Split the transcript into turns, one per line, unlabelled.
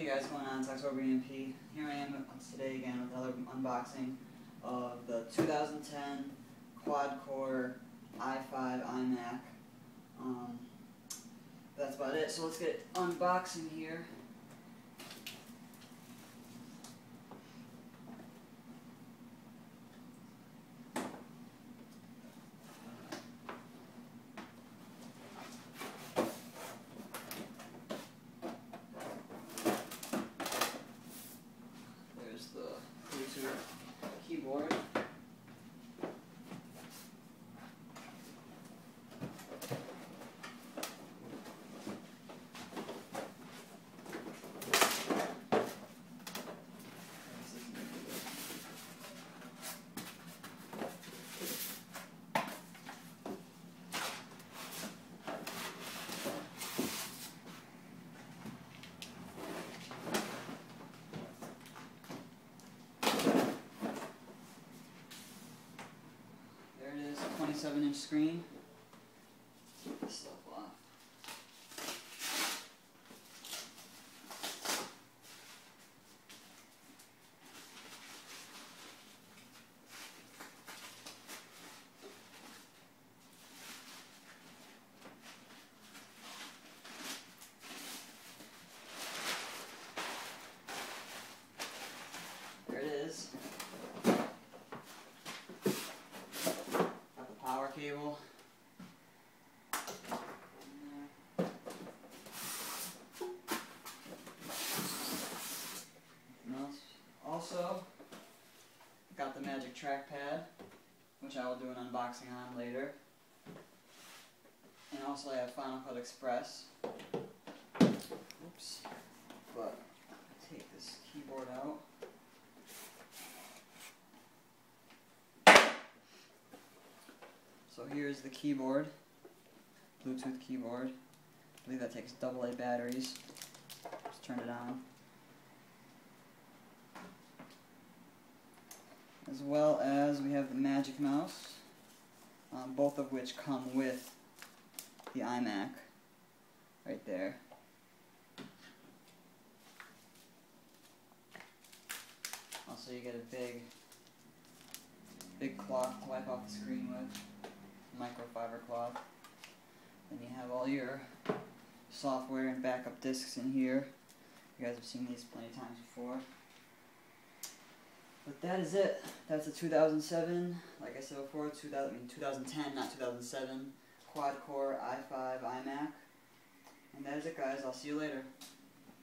Hey guys, going on? It's October EMP. Here I am today again with another unboxing of the 2010 quad core i5 iMac. Um, that's about it. So let's get unboxing here. There's the Bluetooth keyboard. There it is, 27 inch screen. There it is. Also, got the Magic Trackpad, which I will do an unboxing on later. And also I have Final Cut Express. Oops. But, take this keyboard out. So here's the keyboard, Bluetooth keyboard. I believe that takes double A batteries. Just turn it on. As well as we have the Magic Mouse, um, both of which come with the iMac right there. Also you get a big, big cloth to wipe off the screen with microfiber cloth. Then you have all your software and backup discs in here. You guys have seen these plenty of times before. But that is it. That's a 2007, like I said before, 2000, I mean 2010, not 2007, quad core i5 iMac. And that is it guys. I'll see you later.